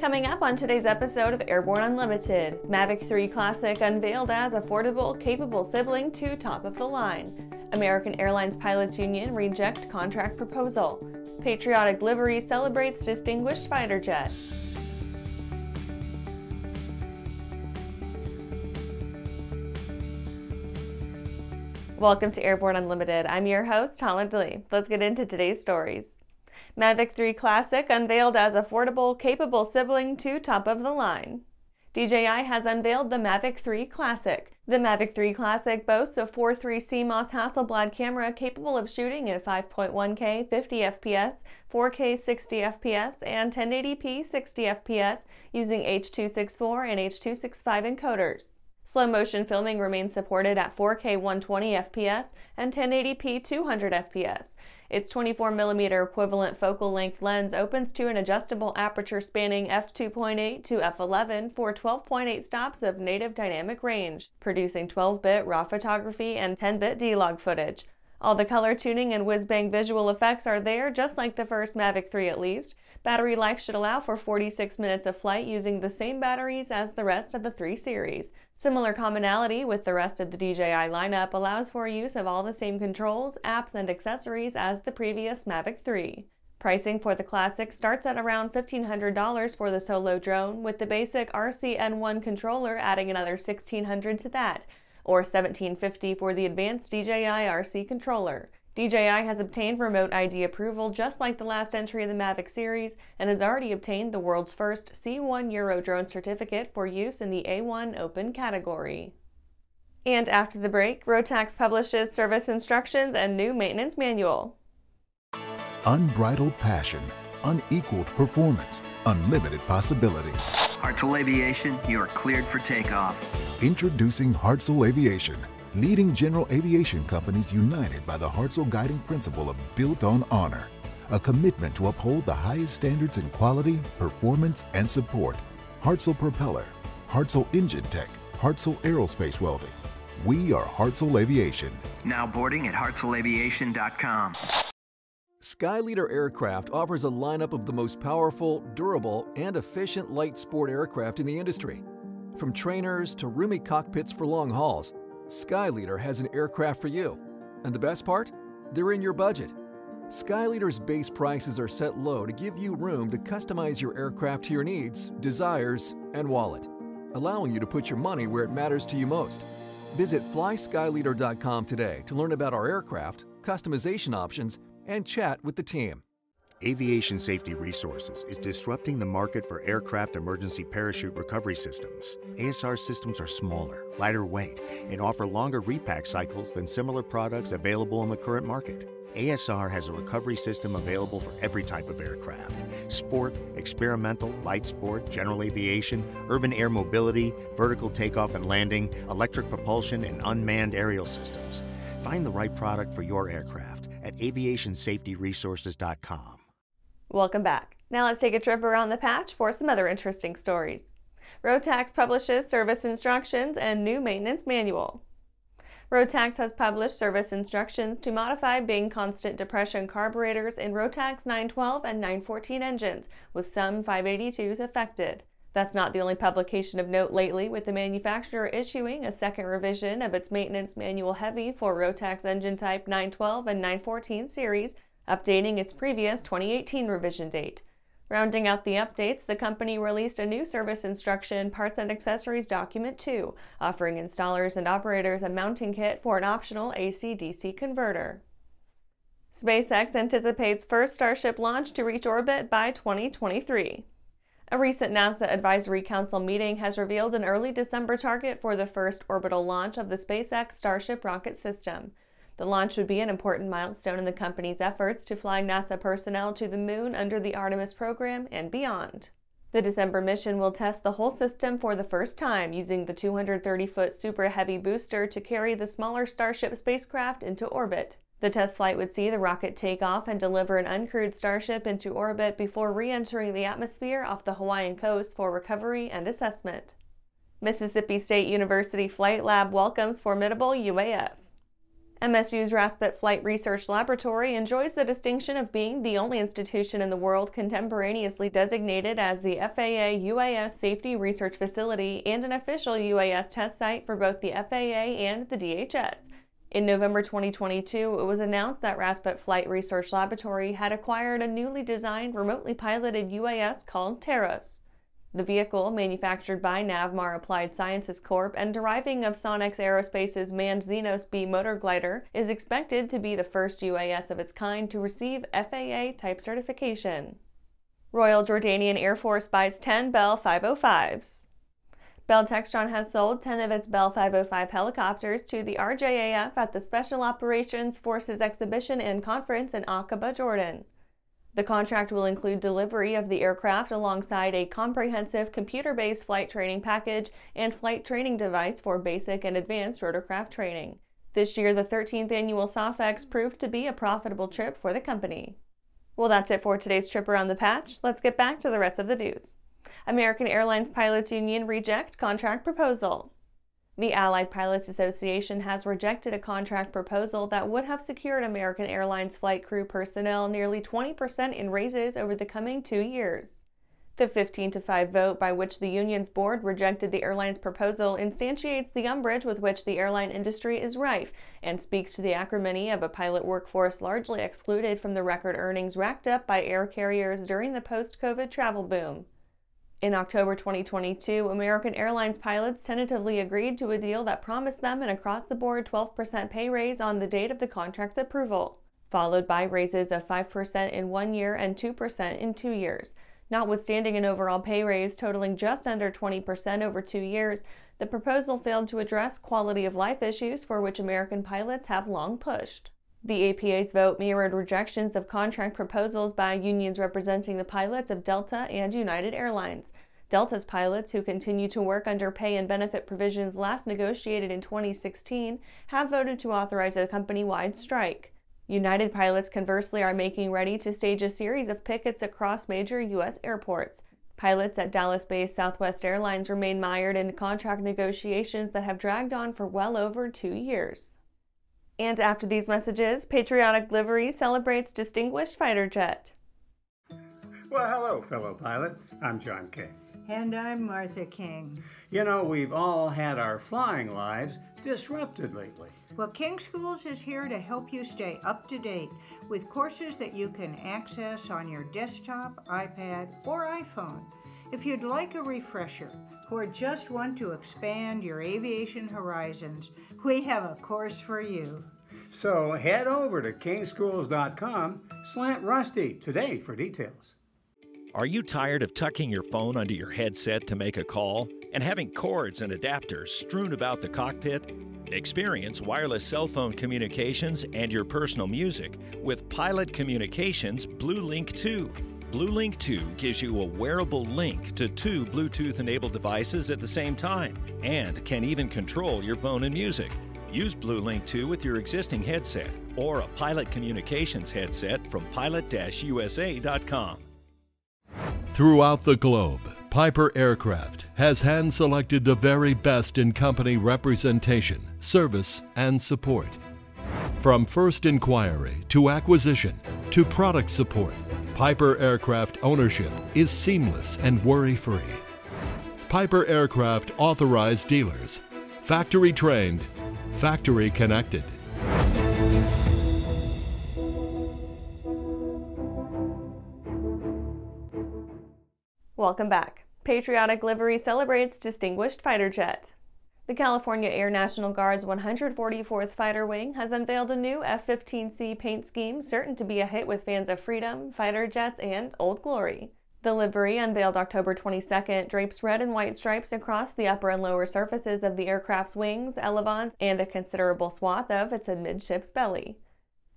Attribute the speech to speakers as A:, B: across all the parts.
A: Coming up on today's episode of Airborne Unlimited, Mavic 3 Classic unveiled as affordable, capable sibling to top of the line. American Airlines Pilots Union reject contract proposal. Patriotic Livery celebrates distinguished fighter jet. Welcome to Airborne Unlimited. I'm your host, Holland Lee. Let's get into today's stories. Mavic 3 Classic unveiled as affordable, capable sibling to top of the line. DJI has unveiled the Mavic 3 Classic. The Mavic 3 Classic boasts a 4.3 CMOS Hasselblad camera capable of shooting at 5.1K 50 FPS, 4K 60 FPS, and 1080p 60 FPS using H.264 and H.265 encoders. Slow motion filming remains supported at 4K 120 FPS and 1080p 200 FPS. Its 24mm equivalent focal length lens opens to an adjustable aperture spanning f2.8 to f11 for 12.8 stops of native dynamic range, producing 12-bit RAW photography and 10-bit D-Log footage. All the color tuning and whiz-bang visual effects are there, just like the first Mavic 3 at least. Battery life should allow for 46 minutes of flight using the same batteries as the rest of the 3 series. Similar commonality with the rest of the DJI lineup allows for use of all the same controls, apps, and accessories as the previous Mavic 3. Pricing for the Classic starts at around $1,500 for the solo drone, with the basic RC-N1 controller adding another 1,600 to that or 1750 for the advanced DJI RC controller. DJI has obtained remote ID approval just like the last entry in the Mavic series and has already obtained the world's first C1 Euro drone certificate for use in the A1 Open category. And after the break, Rotax publishes service instructions and new maintenance manual.
B: Unbridled passion, unequaled performance, unlimited possibilities.
C: Hartzell Aviation, you are cleared for takeoff.
B: Introducing Hartzell Aviation, leading general aviation companies united by the Hartzell guiding principle of built on honor, a commitment to uphold the highest standards in quality, performance, and support. Hartzell Propeller, Hartzell Engine Tech, Hartzell Aerospace Welding. We are Hartzell Aviation.
C: Now boarding at hartzellaviation.com.
D: Skyleader Aircraft offers a lineup of the most powerful, durable, and efficient light sport aircraft in the industry. From trainers to roomy cockpits for long hauls, Skyleader has an aircraft for you. And the best part? They're in your budget. Skyleader's base prices are set low to give you room to customize your aircraft to your needs, desires, and wallet, allowing you to put your money where it matters to you most. Visit flyskyleader.com today to learn about our aircraft, customization options, and chat with the team.
E: Aviation Safety Resources is disrupting the market for aircraft emergency parachute recovery systems. ASR systems are smaller, lighter weight, and offer longer repack cycles than similar products available in the current market. ASR has a recovery system available for every type of aircraft sport, experimental, light sport, general aviation, urban air mobility, vertical takeoff and landing, electric propulsion, and unmanned aerial systems. Find the right product for your aircraft at aviationsafetyresources.com.
A: Welcome back. Now let's take a trip around the patch for some other interesting stories. Rotax publishes service instructions and new maintenance manual. Rotax has published service instructions to modify Bing constant depression carburetors in Rotax 912 and 914 engines, with some 582s affected. That's not the only publication of note lately, with the manufacturer issuing a second revision of its maintenance manual heavy for Rotax engine type 912 and 914 series updating its previous 2018 revision date. Rounding out the updates, the company released a new service instruction parts and accessories document 2, offering installers and operators a mounting kit for an optional AC-DC converter. SpaceX anticipates first Starship launch to reach orbit by 2023. A recent NASA Advisory Council meeting has revealed an early December target for the first orbital launch of the SpaceX Starship rocket system. The launch would be an important milestone in the company's efforts to fly NASA personnel to the moon under the Artemis program and beyond. The December mission will test the whole system for the first time using the 230-foot Super Heavy booster to carry the smaller Starship spacecraft into orbit. The test flight would see the rocket take off and deliver an uncrewed Starship into orbit before re-entering the atmosphere off the Hawaiian coast for recovery and assessment. Mississippi State University Flight Lab welcomes formidable UAS. MSU's Raspet Flight Research Laboratory enjoys the distinction of being the only institution in the world contemporaneously designated as the FAA UAS Safety Research Facility and an official UAS test site for both the FAA and the DHS. In November 2022, it was announced that Raspet Flight Research Laboratory had acquired a newly designed remotely piloted UAS called Teros. The vehicle, manufactured by Navmar Applied Sciences Corp. and deriving of Sonex Aerospace's manned Xenos B motor glider, is expected to be the first UAS of its kind to receive FAA type certification. Royal Jordanian Air Force buys 10 Bell 505s. Bell Textron has sold 10 of its Bell 505 helicopters to the RJAF at the Special Operations Forces Exhibition and Conference in Aqaba, Jordan. The contract will include delivery of the aircraft alongside a comprehensive computer-based flight training package and flight training device for basic and advanced rotorcraft training. This year, the 13th annual SOFEX proved to be a profitable trip for the company. Well, that's it for today's trip around the patch. Let's get back to the rest of the news. American Airlines Pilots Union reject contract proposal. The Allied Pilots Association has rejected a contract proposal that would have secured American Airlines flight crew personnel nearly 20% in raises over the coming two years. The 15 to 5 vote by which the union's board rejected the airline's proposal instantiates the umbrage with which the airline industry is rife and speaks to the acrimony of a pilot workforce largely excluded from the record earnings racked up by air carriers during the post COVID travel boom. In October 2022, American Airlines pilots tentatively agreed to a deal that promised them an across the board 12% pay raise on the date of the contract's approval, followed by raises of 5% in one year and 2% in two years. Notwithstanding an overall pay raise totaling just under 20% over two years, the proposal failed to address quality of life issues for which American pilots have long pushed. The APA's vote mirrored rejections of contract proposals by unions representing the pilots of Delta and United Airlines. Delta's pilots, who continue to work under pay and benefit provisions last negotiated in 2016, have voted to authorize a company wide strike. United pilots, conversely, are making ready to stage a series of pickets across major U.S. airports. Pilots at Dallas based Southwest Airlines remain mired in contract negotiations that have dragged on for well over two years. And after these messages, Patriotic Livery celebrates Distinguished Fighter Jet.
F: Well, hello, fellow pilot. I'm John King.
G: And I'm Martha King.
F: You know, we've all had our flying lives disrupted lately.
G: Well, King Schools is here to help you stay up to date with courses that you can access on your desktop, iPad, or iPhone. If you'd like a refresher or just want to expand your aviation horizons, we have a course for you.
F: So head over to kingschools.com slant rusty today for details.
H: Are you tired of tucking your phone under your headset to make a call and having cords and adapters strewn about the cockpit? Experience wireless cell phone communications and your personal music with Pilot Communications Blue Link 2. Blue Link 2 gives you a wearable link to two Bluetooth enabled devices at the same time and can even control your phone and music. Use BlueLink 2 with your existing headset or a Pilot Communications headset from pilot-usa.com.
I: Throughout the globe, Piper Aircraft has hand selected the very best in company representation, service, and support. From first inquiry to acquisition to product support, Piper Aircraft ownership is seamless and worry free. Piper Aircraft authorized dealers, factory trained, factory connected.
A: Welcome back. Patriotic Livery celebrates Distinguished Fighter Jet. The California Air National Guard's 144th Fighter Wing has unveiled a new F 15C paint scheme certain to be a hit with fans of freedom, fighter jets, and Old Glory. The livery, unveiled October 22nd, drapes red and white stripes across the upper and lower surfaces of the aircraft's wings, elevons, and a considerable swath of its amidships belly.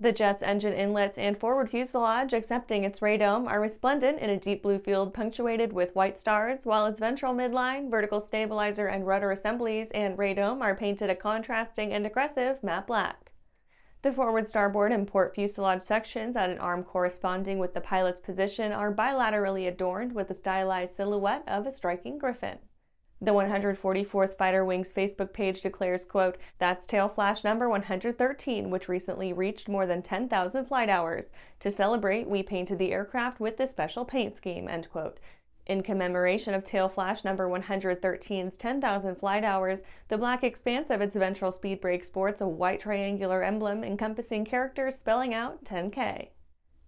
A: The jet's engine inlets and forward fuselage, excepting its radome, are resplendent in a deep blue field punctuated with white stars, while its ventral midline, vertical stabilizer, and rudder assemblies and radome are painted a contrasting and aggressive matte black. The forward starboard and port fuselage sections at an arm corresponding with the pilot's position are bilaterally adorned with the stylized silhouette of a striking griffin. The 144th Fighter Wings Facebook page declares, quote, That's tail flash number 113, which recently reached more than 10,000 flight hours. To celebrate, we painted the aircraft with this special paint scheme, end quote. In commemoration of tail flash number 113's 10,000 flight hours, the black expanse of its ventral speed brake sports a white triangular emblem encompassing characters spelling out 10K.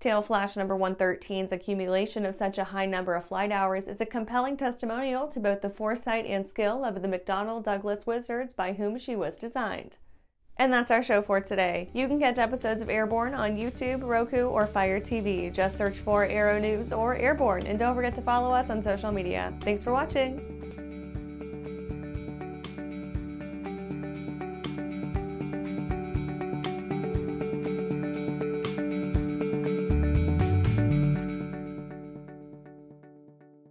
A: Tail Flash number 113's accumulation of such a high number of flight hours is a compelling testimonial to both the foresight and skill of the McDonnell Douglas wizards by whom she was designed. And that's our show for today. You can catch episodes of Airborne on YouTube, Roku, or Fire TV. Just search for Aero News or Airborne, and don't forget to follow us on social media. Thanks for watching!